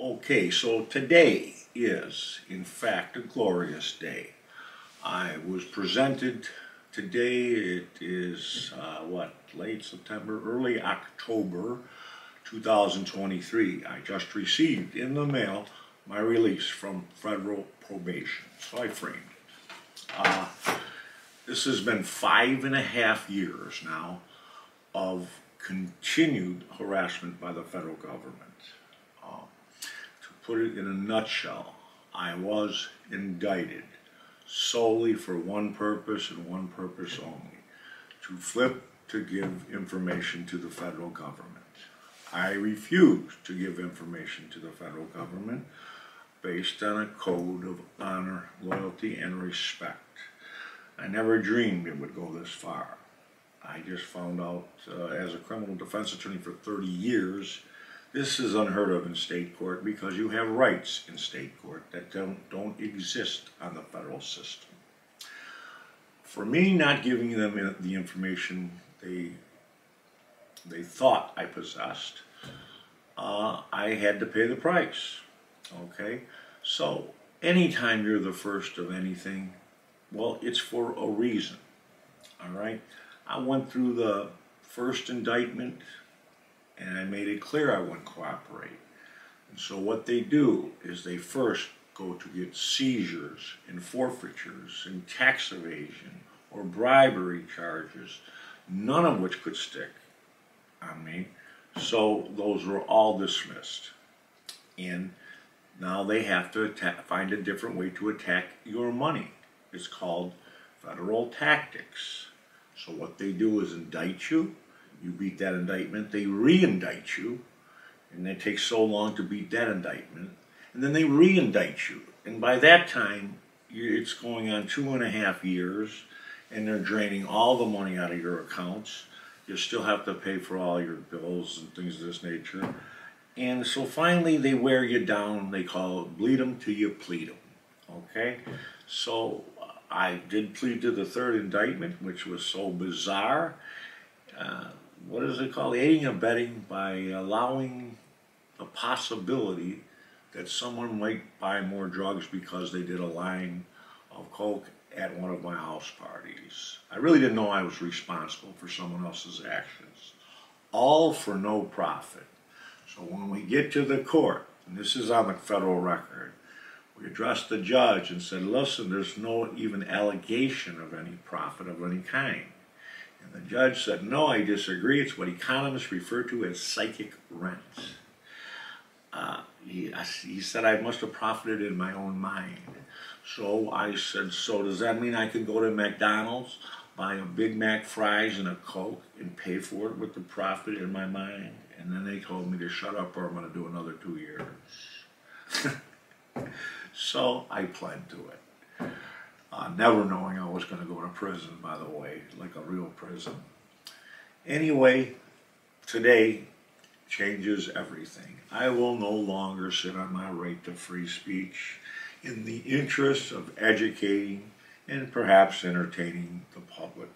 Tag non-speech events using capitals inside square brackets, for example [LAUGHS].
Okay, so today is, in fact, a glorious day. I was presented today, it is, uh, what, late September, early October 2023. I just received in the mail my release from federal probation, so I framed it. Uh, this has been five and a half years now of continued harassment by the federal government. Put it in a nutshell, I was indicted solely for one purpose and one purpose only to flip to give information to the federal government. I refuse to give information to the federal government based on a code of honor, loyalty, and respect. I never dreamed it would go this far. I just found out uh, as a criminal defense attorney for 30 years, this is unheard of in state court because you have rights in state court that don't, don't exist on the federal system. For me not giving them the information they, they thought I possessed, uh, I had to pay the price. Okay? So, anytime you're the first of anything, well, it's for a reason. All right? I went through the first indictment and I made it clear I wouldn't cooperate. And so what they do is they first go to get seizures and forfeitures and tax evasion or bribery charges, none of which could stick on me. So those were all dismissed. And now they have to find a different way to attack your money. It's called federal tactics. So what they do is indict you, you beat that indictment, they re-indict you, and it takes so long to beat that indictment, and then they re-indict you. And by that time, it's going on two and a half years, and they're draining all the money out of your accounts. You still have to pay for all your bills and things of this nature. And so finally, they wear you down. They call it bleed them till you plead them. Okay? So I did plead to the third indictment, which was so bizarre. Uh, what is it called? Aiding and abetting by allowing the possibility that someone might buy more drugs because they did a line of coke at one of my house parties. I really didn't know I was responsible for someone else's actions. All for no profit. So when we get to the court, and this is on the federal record, we addressed the judge and said, listen, there's no even allegation of any profit of any kind. And the judge said, no, I disagree. It's what economists refer to as psychic rent. Uh, he, he said I must have profited in my own mind. So I said, so does that mean I can go to McDonald's, buy a Big Mac fries and a Coke and pay for it with the profit in my mind? And then they told me to shut up or I'm going to do another two years. [LAUGHS] So I pled to it. Uh, never knowing I was going to go to prison, by the way, like a real prison. Anyway, today changes everything. I will no longer sit on my right to free speech in the interest of educating and perhaps entertaining the public.